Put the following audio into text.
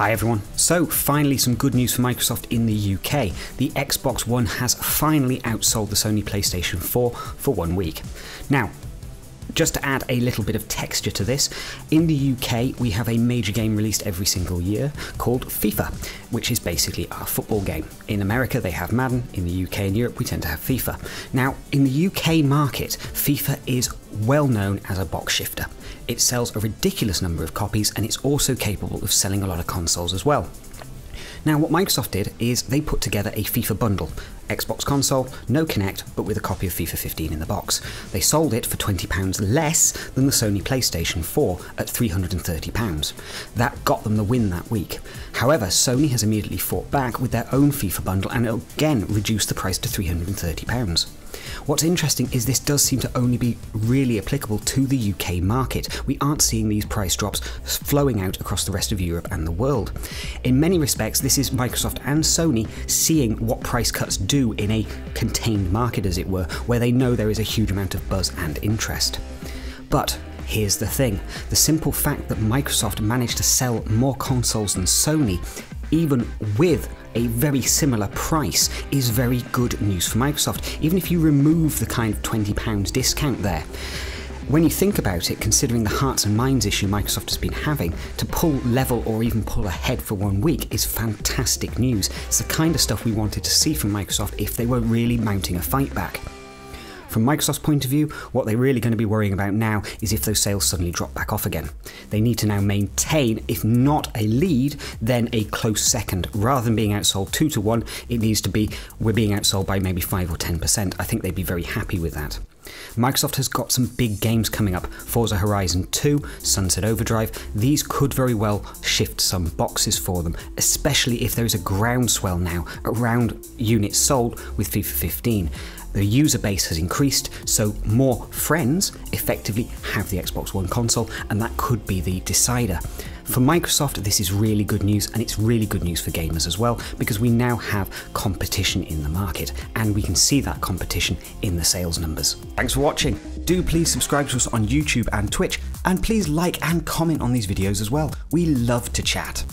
Hi everyone. So, finally, some good news for Microsoft in the UK. The Xbox One has finally outsold the Sony PlayStation 4 for one week. Now, just to add a little bit of texture to this, in the UK we have a major game released every single year called FIFA, which is basically our football game. In America they have Madden, in the UK and Europe we tend to have FIFA. Now, in the UK market, FIFA is well known as a box shifter. It sells a ridiculous number of copies and it's also capable of selling a lot of consoles as well. Now, what Microsoft did is they put together a FIFA bundle Xbox console, no Kinect, but with a copy of FIFA 15 in the box. They sold it for £20 less than the Sony PlayStation 4 at £330. That got them the win that week. However, Sony has immediately fought back with their own FIFA bundle and again reduced the price to £330. What's interesting is this does seem to only be really applicable to the UK market. We aren't seeing these price drops flowing out across the rest of Europe and the world. In many respects, this is Microsoft and Sony seeing what price cuts do in a contained market, as it were, where they know there is a huge amount of buzz and interest. But Here's the thing the simple fact that Microsoft managed to sell more consoles than Sony, even with a very similar price is very good news for Microsoft, even if you remove the kind of £20 discount there. When you think about it, considering the hearts and minds issue Microsoft has been having, to pull level or even pull ahead for one week is fantastic news. It's the kind of stuff we wanted to see from Microsoft if they were really mounting a fight back. From Microsoft's point of view, what they're really going to be worrying about now is if those sales suddenly drop back off again. They need to now maintain, if not a lead, then a close second. Rather than being outsold 2 to 1, it needs to be we're being outsold by maybe 5 or 10%. I think they'd be very happy with that. Microsoft has got some big games coming up Forza Horizon 2, Sunset Overdrive. These could very well shift some boxes for them, especially if there is a groundswell now around units sold with FIFA 15 the user base has increased, so more friends effectively have the Xbox One console, and that could be the decider. For Microsoft, this is really good news, and it's really good news for gamers as well, because we now have competition in the market, and we can see that competition in the sales numbers. Thanks for watching. Do please subscribe to us on YouTube and Twitch, and please like and comment on these videos as well. We love to chat.